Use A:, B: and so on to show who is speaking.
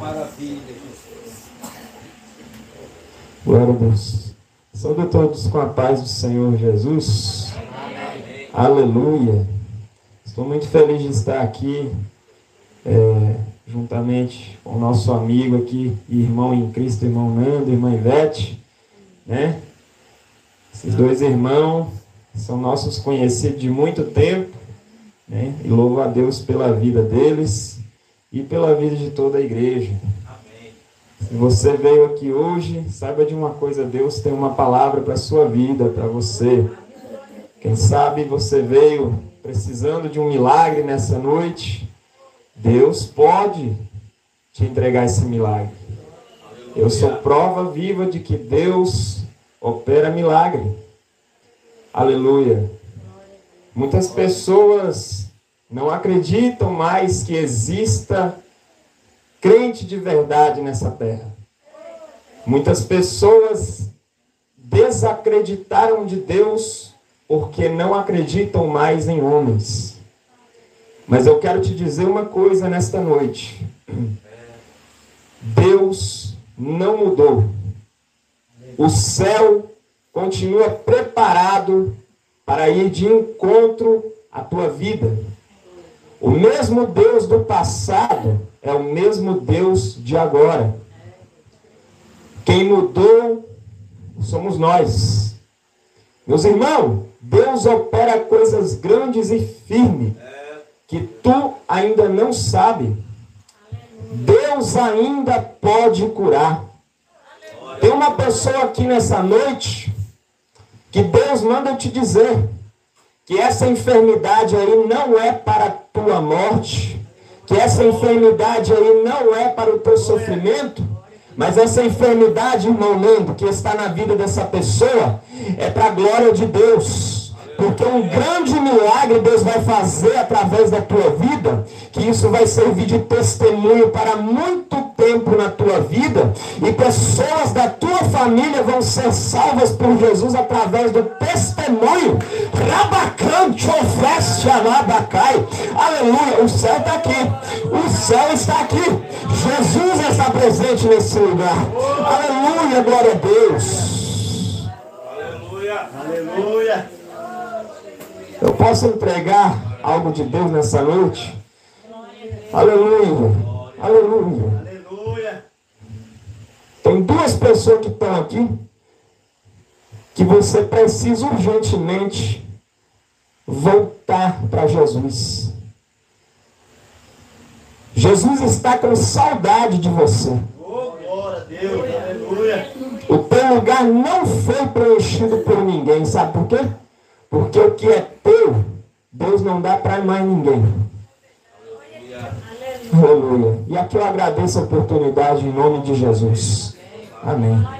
A: maravilha.
B: Glória a Deus. Saúde todos com a paz do Senhor Jesus. Amém. Aleluia. Estou muito feliz de estar aqui, é, juntamente com o nosso amigo aqui, irmão em Cristo, irmão Nando, irmã Ivete, né? Esses dois irmãos são nossos conhecidos de muito tempo, né? E louvo a Deus pela vida deles e pela vida de toda a igreja. Se você veio aqui hoje, saiba de uma coisa: Deus tem uma palavra para a sua vida, para você. Quem sabe você veio precisando de um milagre nessa noite. Deus pode te entregar esse milagre. Eu sou prova viva de que Deus opera milagre. Aleluia. Muitas pessoas não acreditam mais que exista crente de verdade nessa terra. Muitas pessoas desacreditaram de Deus porque não acreditam mais em homens. Mas eu quero te dizer uma coisa nesta noite. Deus não mudou. O céu continua preparado para ir de encontro à tua vida. O mesmo Deus do passado é o mesmo Deus de agora. Quem mudou somos nós. Meus irmãos, Deus opera coisas grandes e firmes que tu ainda não sabe. Deus ainda pode curar. Tem uma pessoa aqui nessa noite que Deus manda te dizer que essa enfermidade aí não é para a tua morte, que essa enfermidade aí não é para o teu sofrimento, mas essa enfermidade, irmão Nando, que está na vida dessa pessoa, é para a glória de Deus. Porque um grande milagre Deus vai fazer através da tua vida, que isso vai servir de testemunho para muito tempo na tua vida, e pessoas da tua família vão ser salvas por Jesus através do testemunho. Rabacante oferece alabacai. Aleluia, o céu está aqui. O céu está aqui. Jesus está presente nesse lugar. Aleluia, glória a Deus. Aleluia. Aleluia. Eu posso entregar algo de Deus nessa noite? Aleluia. Aleluia. Aleluia. Tem duas pessoas que estão aqui que você precisa urgentemente voltar para Jesus. Jesus está com saudade de você. Oh, glória a Deus. Aleluia. O teu lugar não foi preenchido por ninguém, sabe por quê? Porque o que é teu, Deus não dá para mais ninguém. Aleluia. E aqui eu agradeço a oportunidade em nome de Jesus. Amém.